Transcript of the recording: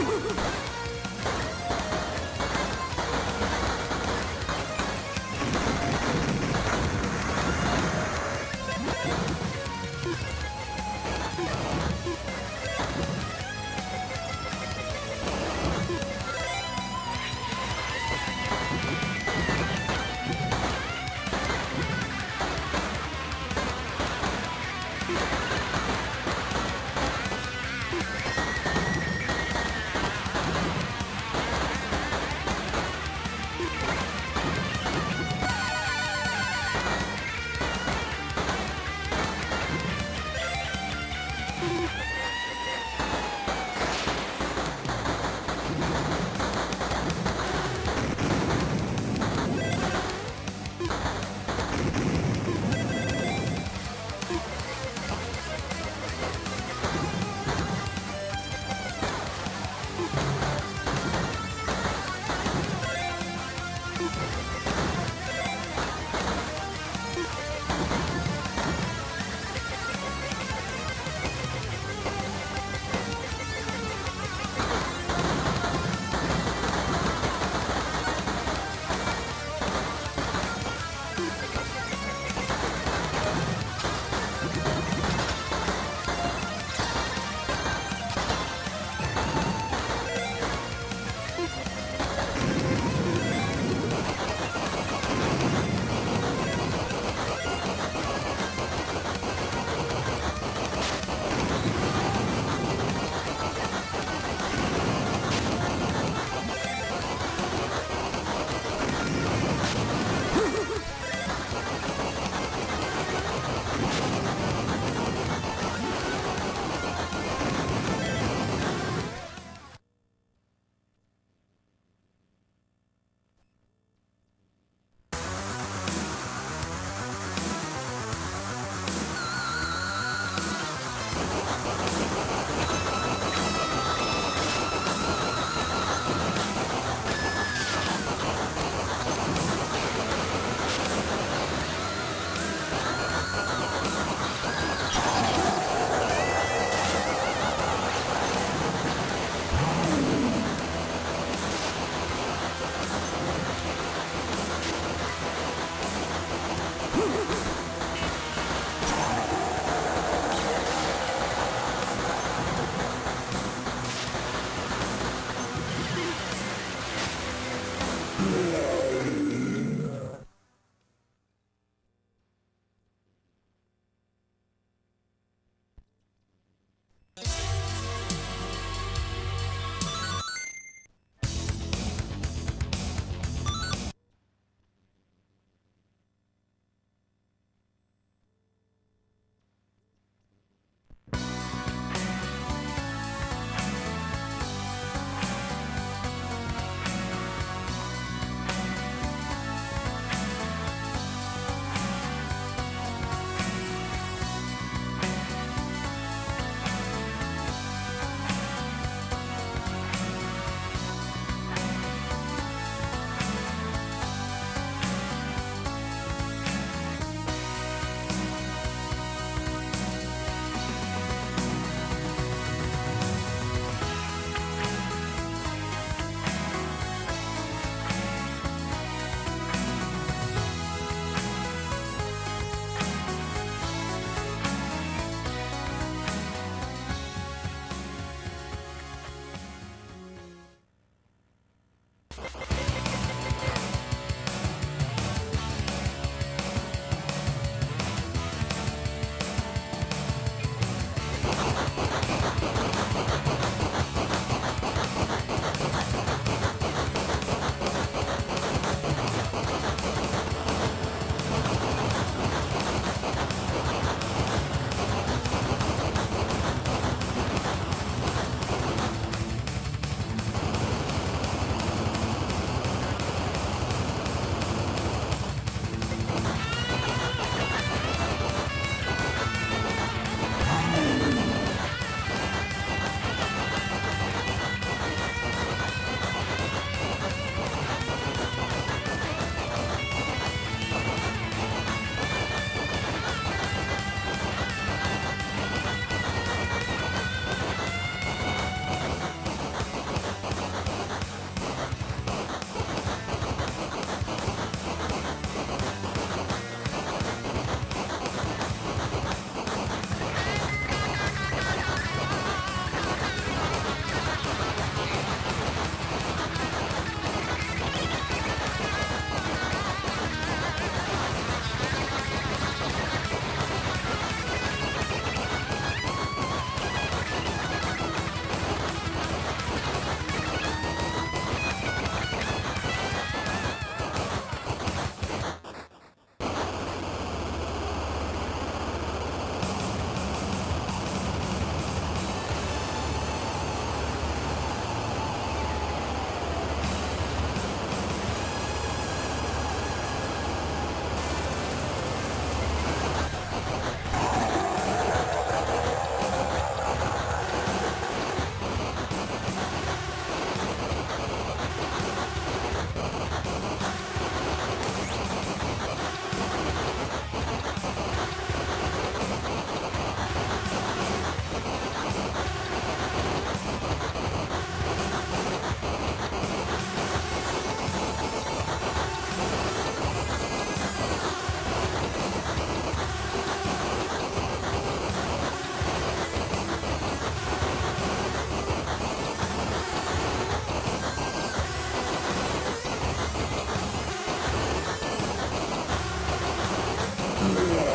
Ha ha ha! Mm.